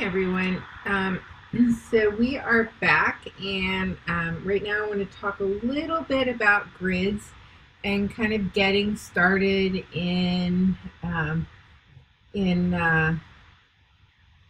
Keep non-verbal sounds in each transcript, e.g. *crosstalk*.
Everyone. Um, *clears throat* so we are back, and um, right now I want to talk a little bit about grids and kind of getting started in um, in uh,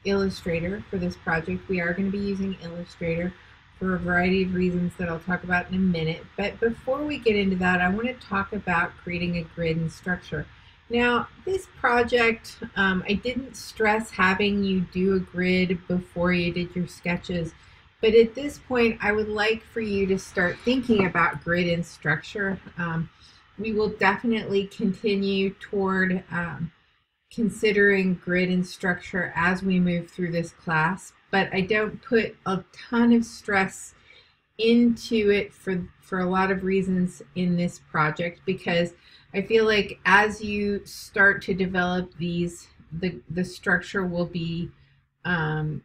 Illustrator for this project. We are going to be using Illustrator for a variety of reasons that I'll talk about in a minute. But before we get into that, I want to talk about creating a grid and structure. Now, this project, um, I didn't stress having you do a grid before you did your sketches, but at this point, I would like for you to start thinking about grid and structure. Um, we will definitely continue toward um, considering grid and structure as we move through this class, but I don't put a ton of stress into it for, for a lot of reasons in this project because I feel like as you start to develop these, the the structure will be, um,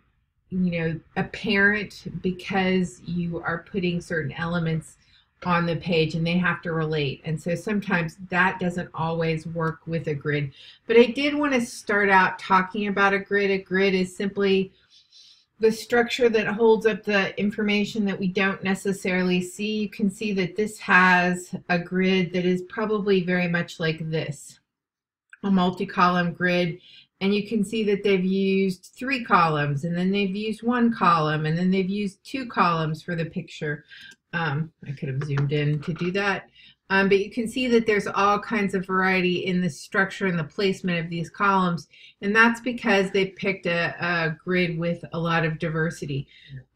you know, apparent because you are putting certain elements on the page and they have to relate. And so sometimes that doesn't always work with a grid. But I did want to start out talking about a grid. A grid is simply the structure that holds up the information that we don't necessarily see, you can see that this has a grid that is probably very much like this, a multi-column grid. And you can see that they've used three columns, and then they've used one column, and then they've used two columns for the picture. Um, I could have zoomed in to do that. Um, but you can see that there's all kinds of variety in the structure and the placement of these columns. And that's because they picked a, a grid with a lot of diversity.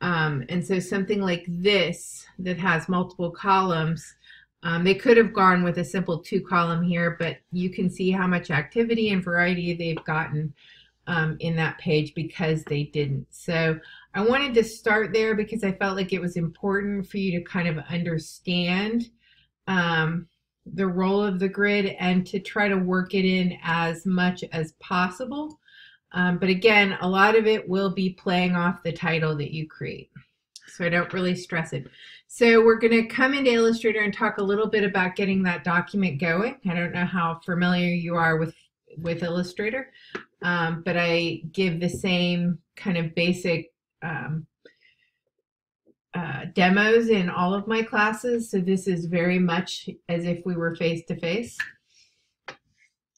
Um, and so something like this that has multiple columns, um, they could have gone with a simple two column here, but you can see how much activity and variety they've gotten um, in that page because they didn't. So I wanted to start there because I felt like it was important for you to kind of understand um, the role of the grid and to try to work it in as much as possible. Um, but again, a lot of it will be playing off the title that you create. So I don't really stress it. So we're going to come into Illustrator and talk a little bit about getting that document going. I don't know how familiar you are with, with Illustrator, um, but I give the same kind of basic um, uh, demos in all of my classes. So this is very much as if we were face to face.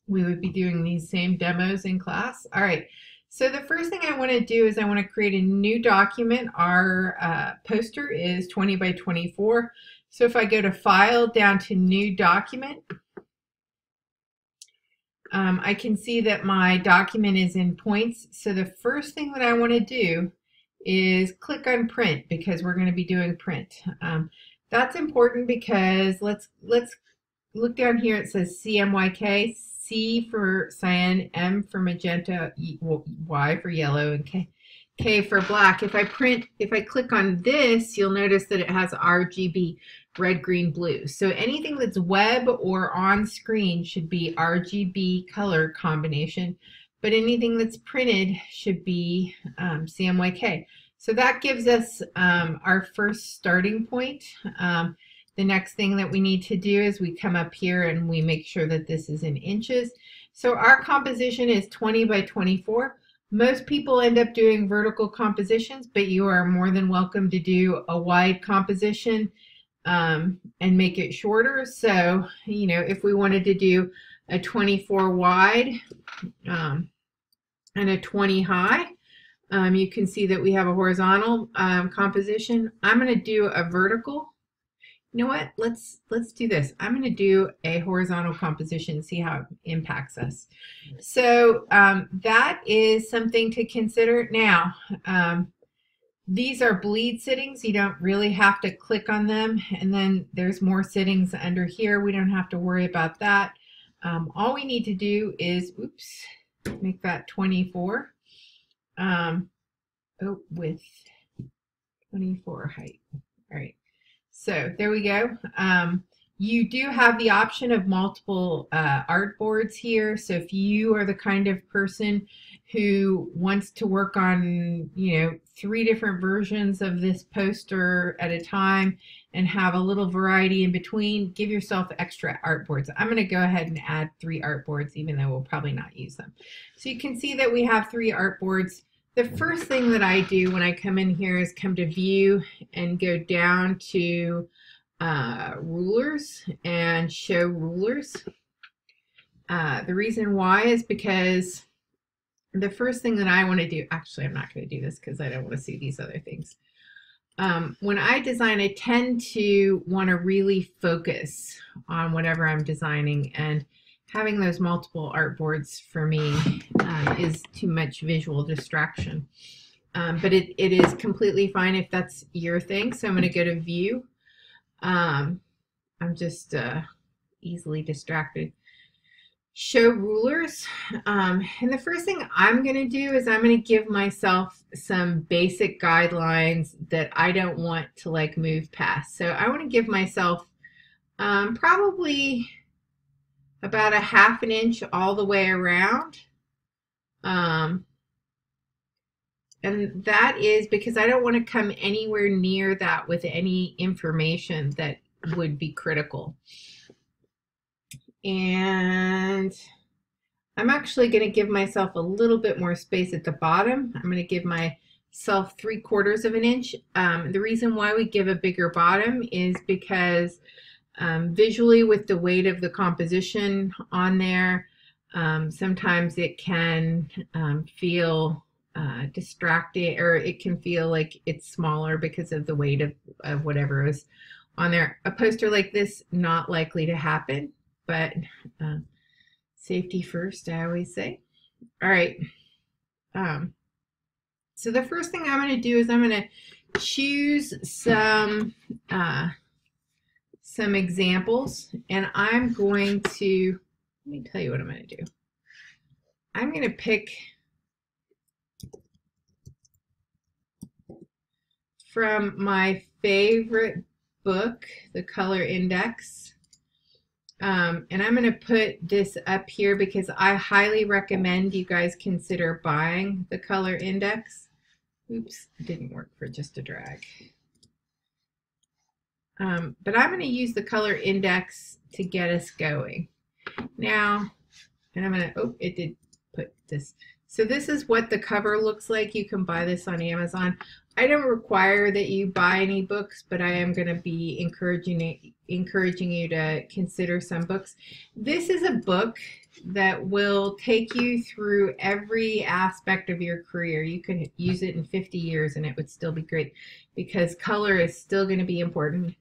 We would be doing these same demos in class. All right. So the first thing I want to do is I want to create a new document. Our uh, poster is 20 by 24. So if I go to File down to New Document, um, I can see that my document is in points. So the first thing that I want to do is click on print because we're going to be doing print. Um, that's important because let's let's look down here. It says CMYK, C for cyan, M for magenta, Y for yellow, and K, K for black. If I print, if I click on this, you'll notice that it has RGB, red, green, blue. So anything that's web or on screen should be RGB color combination but anything that's printed should be um, CMYK. So that gives us um, our first starting point. Um, the next thing that we need to do is we come up here and we make sure that this is in inches. So our composition is 20 by 24. Most people end up doing vertical compositions, but you are more than welcome to do a wide composition um, and make it shorter. So, you know, if we wanted to do a 24 wide, um, and a 20 high. Um, you can see that we have a horizontal um, composition. I'm going to do a vertical. You know what? Let's let's do this. I'm going to do a horizontal composition see how it impacts us. So um, that is something to consider. Now, um, these are bleed sittings. You don't really have to click on them. And then there's more sittings under here. We don't have to worry about that. Um, all we need to do is, oops, make that 24. Um, oh, with 24 height. All right. So there we go. Um, you do have the option of multiple uh, artboards here. So if you are the kind of person who wants to work on, you know, three different versions of this poster at a time and have a little variety in between, give yourself extra artboards. I'm going to go ahead and add three artboards, even though we'll probably not use them. So you can see that we have three artboards the first thing that I do when I come in here is come to view and go down to uh, rulers and show rulers. Uh, the reason why is because the first thing that I want to do, actually, I'm not going to do this because I don't want to see these other things. Um, when I design, I tend to want to really focus on whatever I'm designing and having those multiple artboards for me um, is too much visual distraction. Um, but it, it is completely fine if that's your thing. So I'm going to go to view. Um, I'm just uh, easily distracted. Show rulers. Um, and the first thing I'm going to do is I'm going to give myself some basic guidelines that I don't want to like move past. So I want to give myself um, probably about a half an inch all the way around. Um, and that is because I don't want to come anywhere near that with any information that would be critical. And I'm actually going to give myself a little bit more space at the bottom. I'm going to give myself three quarters of an inch. Um, the reason why we give a bigger bottom is because um, visually with the weight of the composition on there, um, sometimes it can um, feel uh, distracting or it can feel like it's smaller because of the weight of, of whatever is on there. A poster like this, not likely to happen, but uh, safety first, I always say. All right. Um, so the first thing I'm going to do is I'm going to choose some uh, some examples and I'm going to, let me tell you what I'm going to do. I'm going to pick from my favorite book, The Color Index. Um, and I'm going to put this up here because I highly recommend you guys consider buying the Color Index. Oops, didn't work for just a drag. Um, but I'm going to use the color index to get us going. Now, and I'm going to, oh, it did put this. So this is what the cover looks like. You can buy this on Amazon. I don't require that you buy any books, but I am going to be encouraging encouraging you to consider some books. This is a book that will take you through every aspect of your career. You can use it in 50 years and it would still be great because color is still going to be important.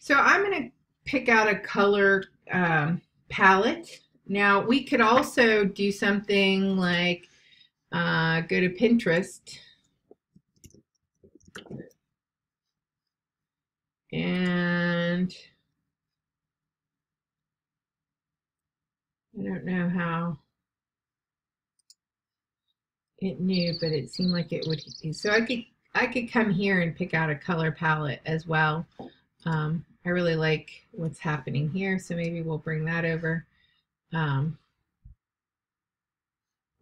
So I'm going to pick out a color um, palette. Now we could also do something like uh, go to Pinterest and I don't know how it knew, but it seemed like it would. So I could I could come here and pick out a color palette as well. Um, I really like what's happening here, so maybe we'll bring that over. Um,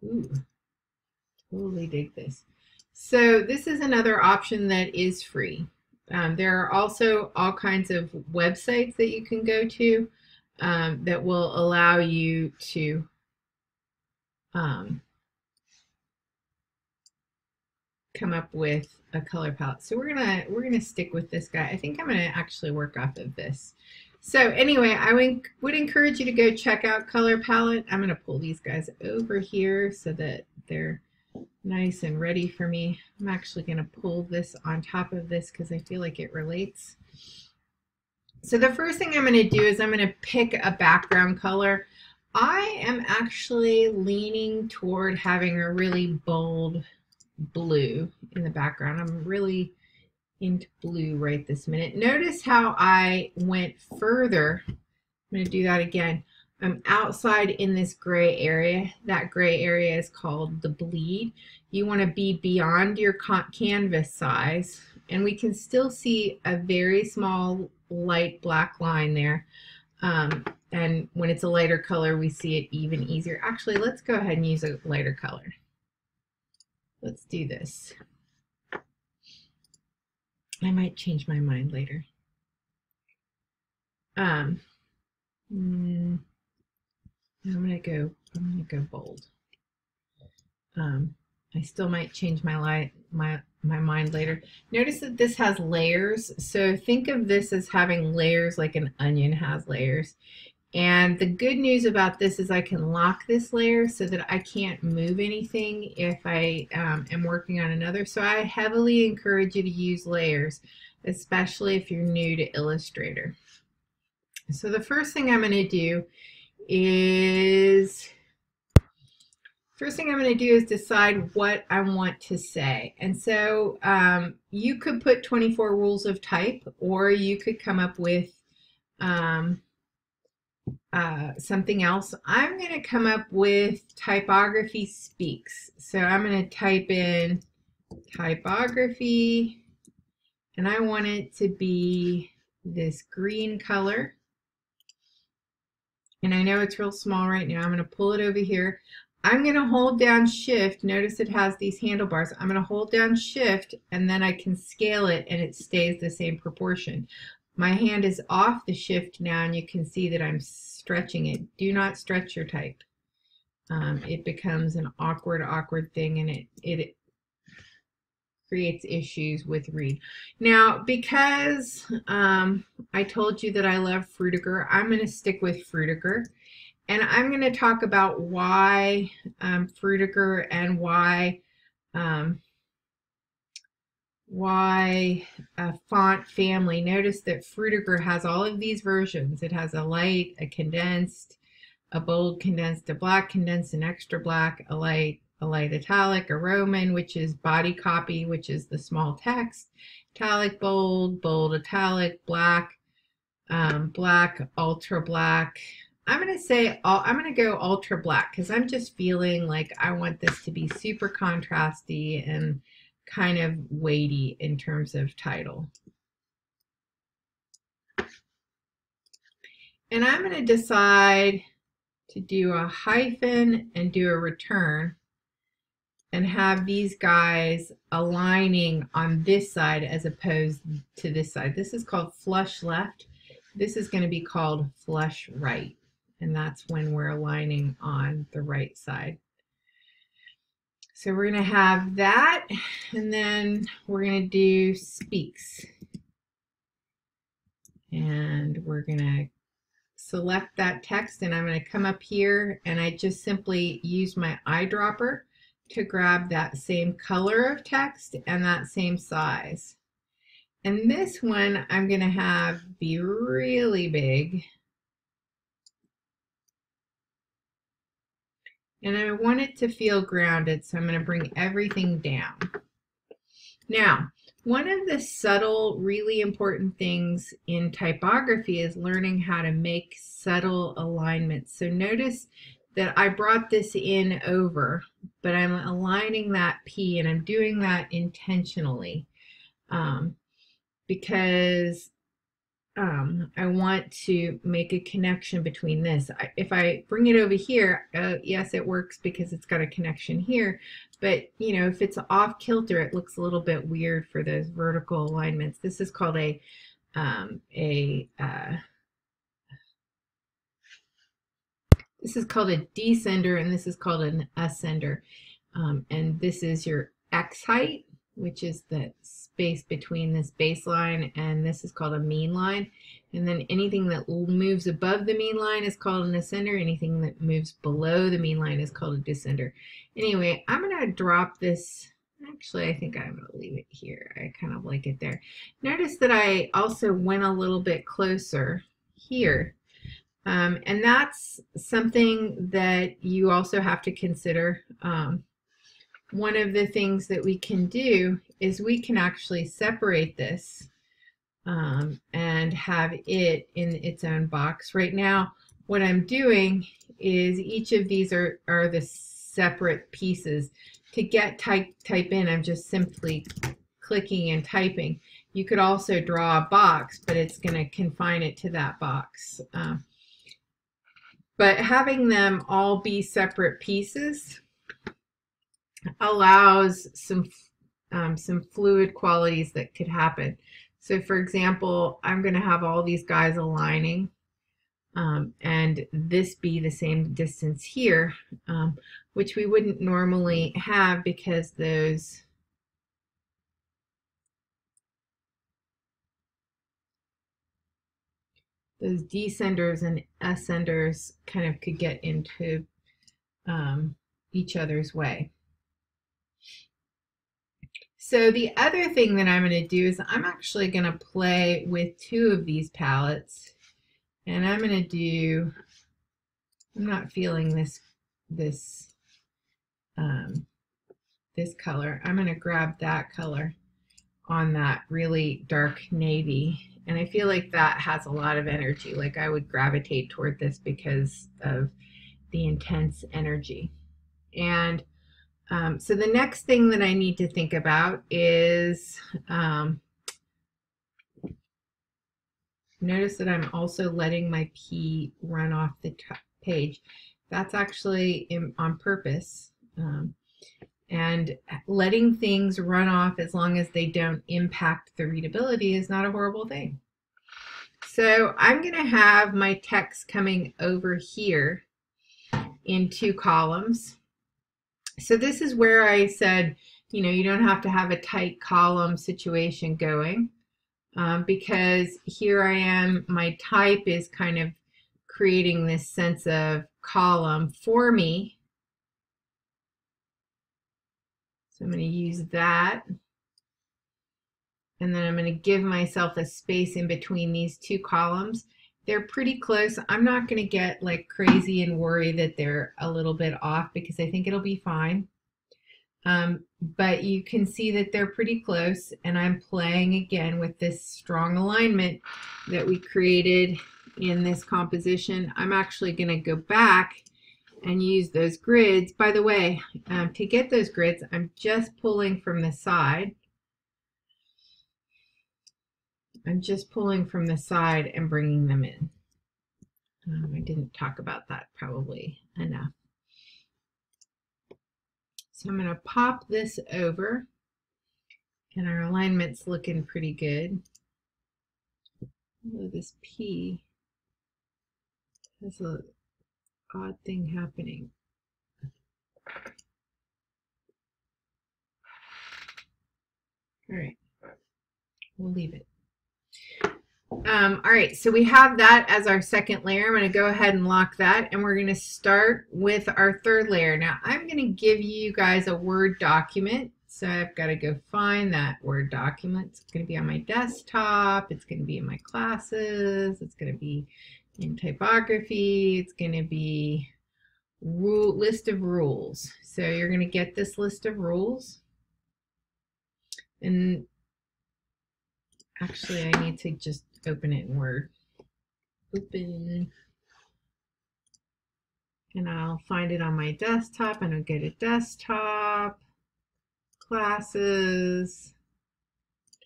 ooh, totally dig this. So this is another option that is free. Um, there are also all kinds of websites that you can go to um, that will allow you to um, come up with a color palette. So we're gonna we're gonna stick with this guy. I think I'm gonna actually work off of this. So anyway, I would, would encourage you to go check out color palette. I'm gonna pull these guys over here so that they're nice and ready for me. I'm actually gonna pull this on top of this because I feel like it relates. So the first thing I'm gonna do is I'm gonna pick a background color. I am actually leaning toward having a really bold blue in the background. I'm really into blue right this minute. Notice how I went further. I'm going to do that again. I'm outside in this gray area. That gray area is called the bleed. You want to be beyond your canvas size. And we can still see a very small light black line there. Um, and when it's a lighter color, we see it even easier. Actually, let's go ahead and use a lighter color. Let's do this. I might change my mind later. Um, mm, I'm gonna go. I'm gonna go bold. Um, I still might change my light, my my mind later. Notice that this has layers. So think of this as having layers like an onion has layers. And the good news about this is I can lock this layer so that I can't move anything if I um, am working on another. So I heavily encourage you to use layers, especially if you're new to Illustrator. So the first thing I'm going to do is First thing I'm going to do is decide what I want to say. And so um, you could put 24 rules of type, or you could come up with um, uh, something else. I'm going to come up with typography speaks. So I'm going to type in typography, and I want it to be this green color. And I know it's real small right now. I'm going to pull it over here. I'm going to hold down shift. Notice it has these handlebars. I'm going to hold down shift and then I can scale it and it stays the same proportion. My hand is off the shift now and you can see that I'm stretching it. Do not stretch your type. Um, it becomes an awkward, awkward thing and it, it creates issues with read. Now, because um, I told you that I love Frutiger, I'm going to stick with Frutiger. And I'm going to talk about why um, Frutiger and why um, why a font family. Notice that Frutiger has all of these versions. It has a light, a condensed, a bold condensed, a black condensed, an extra black, a light, a light italic, a Roman, which is body copy, which is the small text, italic bold, bold italic, black, um, black, ultra black, I'm going to say, I'm going to go ultra black because I'm just feeling like I want this to be super contrasty and kind of weighty in terms of title. And I'm going to decide to do a hyphen and do a return and have these guys aligning on this side as opposed to this side. This is called flush left. This is going to be called flush right and that's when we're aligning on the right side. So we're going to have that, and then we're going to do speaks. And we're going to select that text, and I'm going to come up here, and I just simply use my eyedropper to grab that same color of text and that same size. And this one I'm going to have be really big and I want it to feel grounded, so I'm going to bring everything down. Now, one of the subtle, really important things in typography is learning how to make subtle alignments. So notice that I brought this in over, but I'm aligning that P and I'm doing that intentionally um, because um, I want to make a connection between this. I, if I bring it over here, uh, yes, it works because it's got a connection here. But, you know, if it's off kilter, it looks a little bit weird for those vertical alignments. This is called a, um, a, uh, this is called a descender and this is called an ascender. Um, and this is your X height which is the space between this baseline and this is called a mean line. And then anything that moves above the mean line is called an ascender. Anything that moves below the mean line is called a descender. Anyway, I'm going to drop this. Actually, I think I'm going to leave it here. I kind of like it there. Notice that I also went a little bit closer here. Um, and that's something that you also have to consider. Um, one of the things that we can do is we can actually separate this um, and have it in its own box. Right now, what I'm doing is each of these are, are the separate pieces. To get type, type in, I'm just simply clicking and typing. You could also draw a box, but it's going to confine it to that box. Uh, but having them all be separate pieces allows some um, some fluid qualities that could happen. So for example, I'm going to have all these guys aligning um, and this be the same distance here, um, which we wouldn't normally have because those those descenders and ascenders kind of could get into um, each other's way. So the other thing that I'm going to do is I'm actually going to play with two of these palettes and I'm going to do, I'm not feeling this, this, um, this color. I'm going to grab that color on that really dark navy and I feel like that has a lot of energy. Like I would gravitate toward this because of the intense energy. And um, so the next thing that I need to think about is um, notice that I'm also letting my P run off the page. That's actually in, on purpose. Um, and letting things run off as long as they don't impact the readability is not a horrible thing. So I'm going to have my text coming over here in two columns. So this is where I said, you know, you don't have to have a tight column situation going um, because here I am, my type is kind of creating this sense of column for me So I'm going to use that. And then I'm going to give myself a space in between these two columns. They're pretty close. I'm not going to get like crazy and worry that they're a little bit off because I think it'll be fine. Um, but you can see that they're pretty close and I'm playing again with this strong alignment that we created in this composition. I'm actually going to go back and use those grids. By the way, um, to get those grids, I'm just pulling from the side. I'm just pulling from the side and bringing them in. Um, I didn't talk about that probably enough. So I'm going to pop this over and our alignment's looking pretty good. Oh, this P has a odd thing happening. All right, we'll leave it. Um, all right, so we have that as our second layer. I'm going to go ahead and lock that, and we're going to start with our third layer. Now, I'm going to give you guys a Word document. So I've got to go find that Word document. It's going to be on my desktop. It's going to be in my classes. It's going to be in typography, it's going to be rule list of rules. So you're going to get this list of rules. And actually, I need to just open it in Word. Open. And I'll find it on my desktop and I'll get to desktop, classes,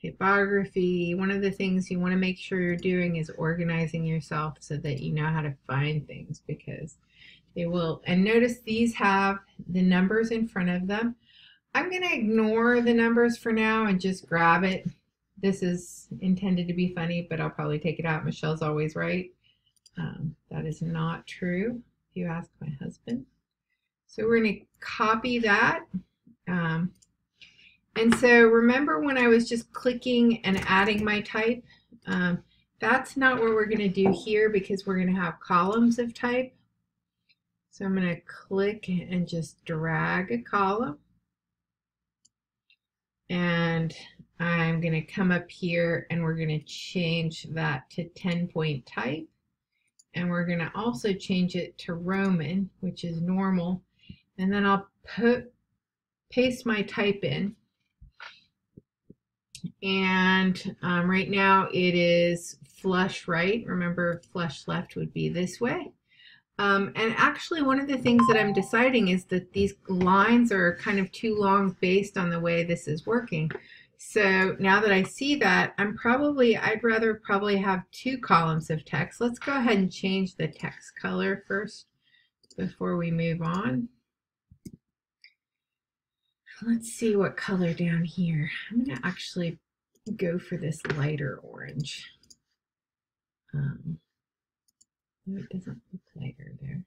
typography, one of the things you want to make sure you're doing is organizing yourself so that you know how to find things because they will. And notice these have the numbers in front of them. I'm going to ignore the numbers for now and just grab it. This is intended to be funny, but I'll probably take it out. Michelle's always right. Um, that is not true, if you ask my husband. So we're going to copy that. Um, and so remember when I was just clicking and adding my type? Um, that's not what we're going to do here because we're going to have columns of type. So I'm going to click and just drag a column. And I'm going to come up here and we're going to change that to 10 point type. And we're going to also change it to Roman, which is normal. And then I'll put paste my type in and um, right now it is flush right. Remember flush left would be this way. Um, and actually one of the things that I'm deciding is that these lines are kind of too long based on the way this is working. So now that I see that, I'm probably, I'd rather probably have two columns of text. Let's go ahead and change the text color first before we move on. Let's see what color down here. I'm going to actually go for this lighter orange. Um, it doesn't look lighter there.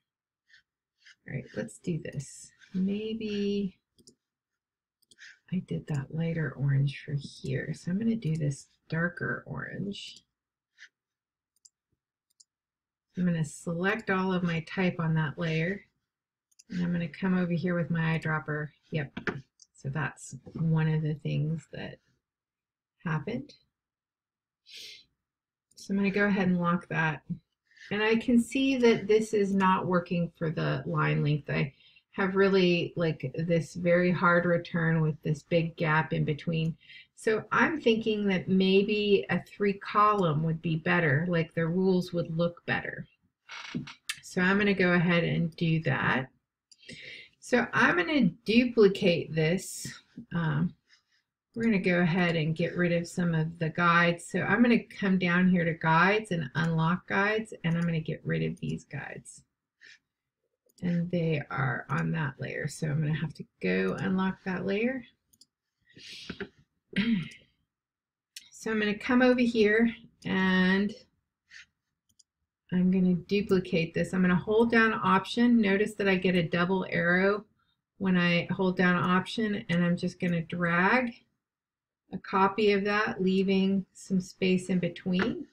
All right, let's do this. Maybe I did that lighter orange for here. So I'm going to do this darker orange. I'm going to select all of my type on that layer. And I'm going to come over here with my eyedropper. Yep. So that's one of the things that happened. So I'm going to go ahead and lock that. And I can see that this is not working for the line length. I have really like this very hard return with this big gap in between. So I'm thinking that maybe a three column would be better, like the rules would look better. So I'm going to go ahead and do that. So I'm going to duplicate this. Um, we're going to go ahead and get rid of some of the guides. So I'm going to come down here to guides and unlock guides, and I'm going to get rid of these guides. And they are on that layer. So I'm going to have to go unlock that layer. *clears throat* So I'm going to come over here and I'm going to duplicate this. I'm going to hold down option. Notice that I get a double arrow when I hold down option and I'm just going to drag a copy of that, leaving some space in between.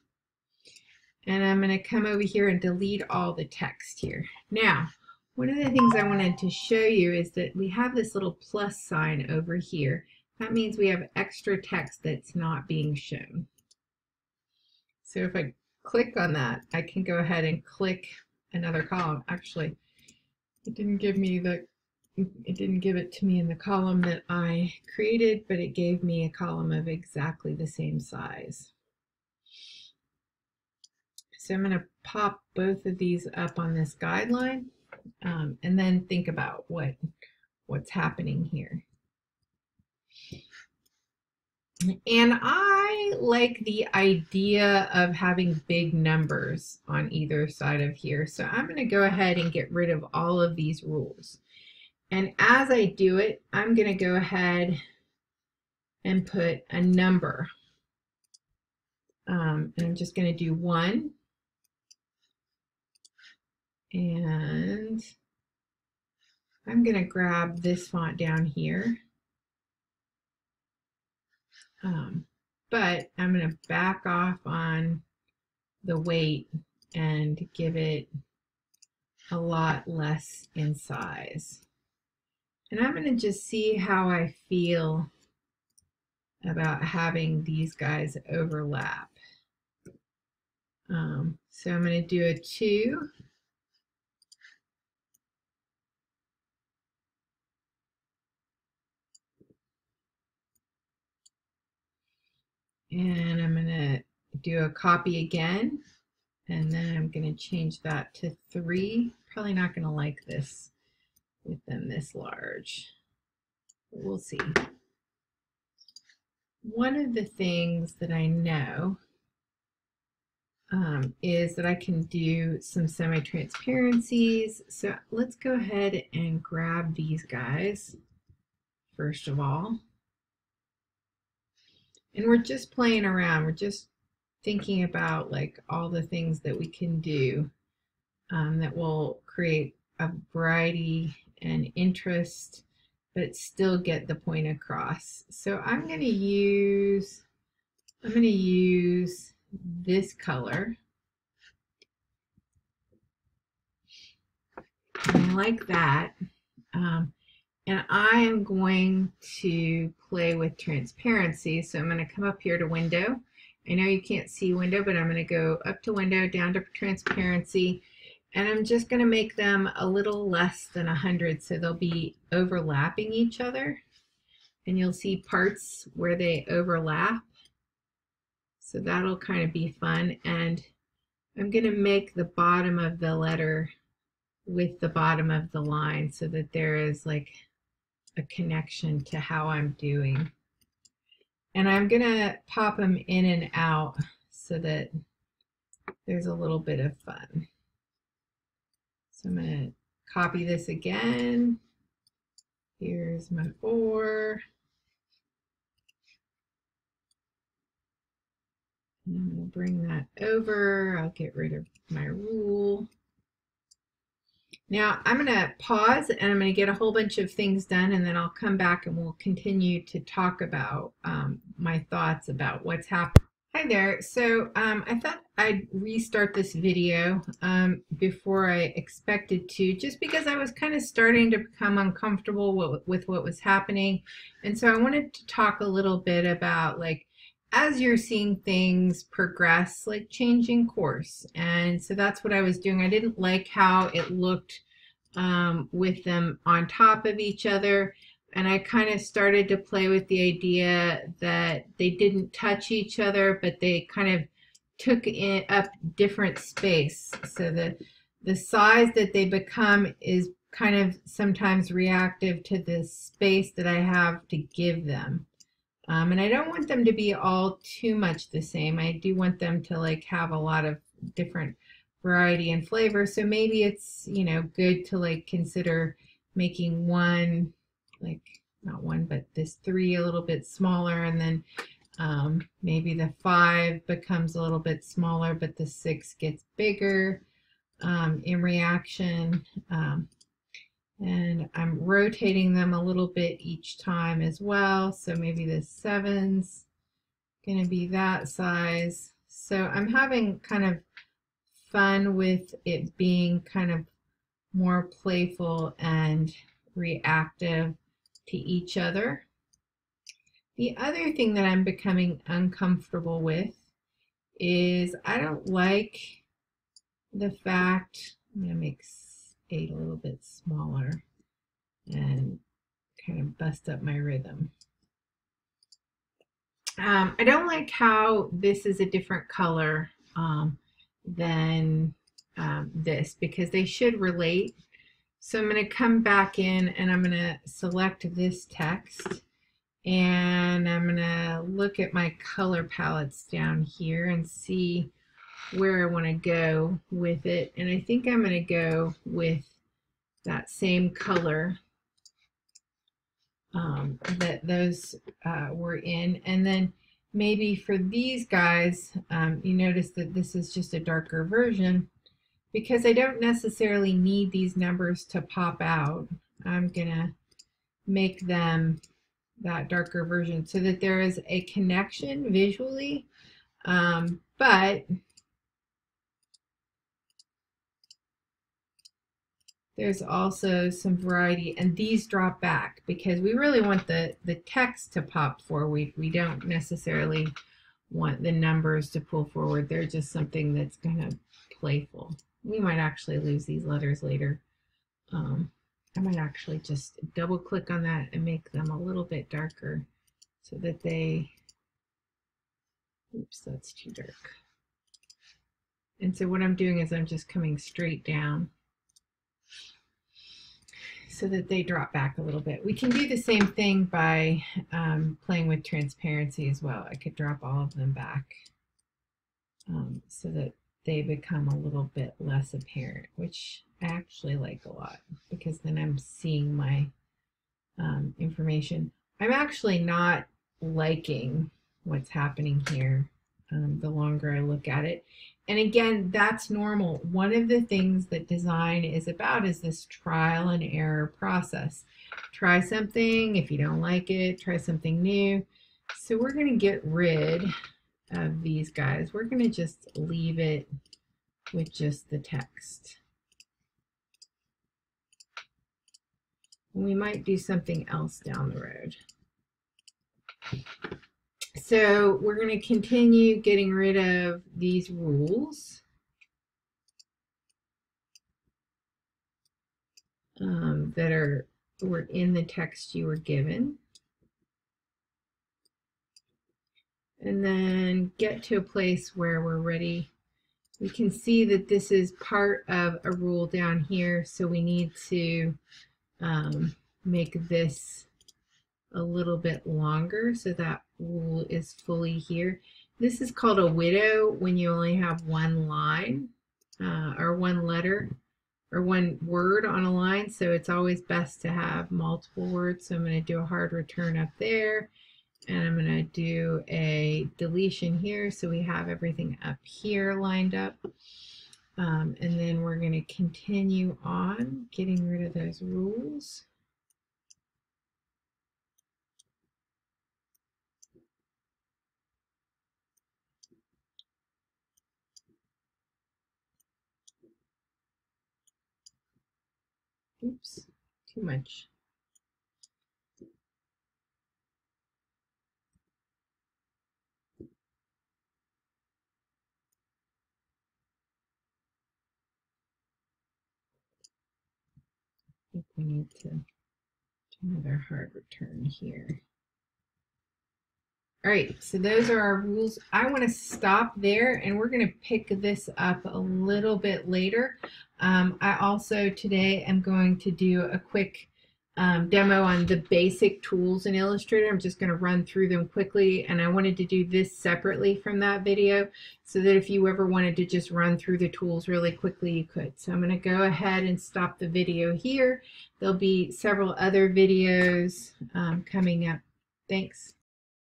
And I'm going to come over here and delete all the text here. Now, one of the things I wanted to show you is that we have this little plus sign over here. That means we have extra text that's not being shown. So if I click on that, I can go ahead and click another column. Actually, it didn't give me the it didn't give it to me in the column that I created, but it gave me a column of exactly the same size. So I'm going to pop both of these up on this guideline um, and then think about what what's happening here. And I like the idea of having big numbers on either side of here. So I'm going to go ahead and get rid of all of these rules. And as I do it, I'm going to go ahead and put a number. Um, and I'm just going to do one. And I'm going to grab this font down here. Um, but I'm going to back off on the weight and give it a lot less in size. And I'm going to just see how I feel about having these guys overlap. Um, so I'm going to do a 2. And I'm going to do a copy again. And then I'm going to change that to 3. Probably not going to like this with them this large. We'll see. One of the things that I know um, is that I can do some semi-transparencies. So let's go ahead and grab these guys, first of all. And we're just playing around. We're just thinking about like all the things that we can do um, that will create a variety and interest, but still get the point across. So I'm going to use, I'm going to use this color. like that. Um, and I am going to play with transparency. So I'm going to come up here to window. I know you can't see window, but I'm going to go up to window, down to transparency, and I'm just going to make them a little less than 100 so they'll be overlapping each other. And you'll see parts where they overlap. So that'll kind of be fun. And I'm going to make the bottom of the letter with the bottom of the line so that there is like a connection to how I'm doing. And I'm going to pop them in and out so that there's a little bit of fun. So I'm going to copy this again. Here's my four. I'm going to bring that over. I'll get rid of my rule. Now I'm going to pause and I'm going to get a whole bunch of things done and then I'll come back and we'll continue to talk about um, my thoughts about what's happening. Hi there. So um, I thought I'd restart this video um, before I expected to, just because I was kind of starting to become uncomfortable with, with what was happening. And so I wanted to talk a little bit about like, as you're seeing things progress, like changing course. And so that's what I was doing. I didn't like how it looked um, with them on top of each other and I kind of started to play with the idea that they didn't touch each other, but they kind of took in up different space. So the the size that they become is kind of sometimes reactive to the space that I have to give them. Um, and I don't want them to be all too much the same. I do want them to like have a lot of different variety and flavor. So maybe it's, you know, good to like consider making one like not one, but this three a little bit smaller, and then um, maybe the five becomes a little bit smaller, but the six gets bigger um, in reaction. Um, and I'm rotating them a little bit each time as well. So maybe the seven's going to be that size. So I'm having kind of fun with it being kind of more playful and reactive to each other. The other thing that I'm becoming uncomfortable with is I don't like the fact, I'm going to make 8 a little bit smaller and kind of bust up my rhythm. Um, I don't like how this is a different color um, than um, this because they should relate so I'm going to come back in and I'm going to select this text and I'm going to look at my color palettes down here and see where I want to go with it. And I think I'm going to go with that same color um, that those uh, were in. And then maybe for these guys, um, you notice that this is just a darker version because I don't necessarily need these numbers to pop out, I'm to make them that darker version so that there is a connection visually, um, but there's also some variety and these drop back because we really want the the text to pop forward. We don't necessarily want the numbers to pull forward. They're just something that's kind of playful we might actually lose these letters later. Um, I might actually just double click on that and make them a little bit darker so that they, oops, that's too dark. And so what I'm doing is I'm just coming straight down so that they drop back a little bit. We can do the same thing by um, playing with transparency as well. I could drop all of them back um, so that they become a little bit less apparent, which I actually like a lot because then I'm seeing my um, information. I'm actually not liking what's happening here um, the longer I look at it. And again, that's normal. One of the things that design is about is this trial and error process. Try something. If you don't like it, try something new. So we're going to get rid of these guys. We're going to just leave it with just the text. We might do something else down the road. So we're going to continue getting rid of these rules. Um, that are were in the text you were given. And then get to a place where we're ready. We can see that this is part of a rule down here, so we need to um, make this a little bit longer so that rule is fully here. This is called a widow when you only have one line uh, or one letter or one word on a line, so it's always best to have multiple words. So I'm going to do a hard return up there And I'm going to do a deletion here so we have everything up here lined up. Um, and then we're going to continue on getting rid of those rules. Oops, too much. We need to do another hard return here. All right, so those are our rules. I want to stop there and we're going to pick this up a little bit later. Um, I also today am going to do a quick um, demo on the basic tools in Illustrator. I'm just going to run through them quickly and I wanted to do this separately from that video so that if you ever wanted to just run through the tools really quickly you could. So I'm going to go ahead and stop the video here. There'll be several other videos um, coming up. Thanks.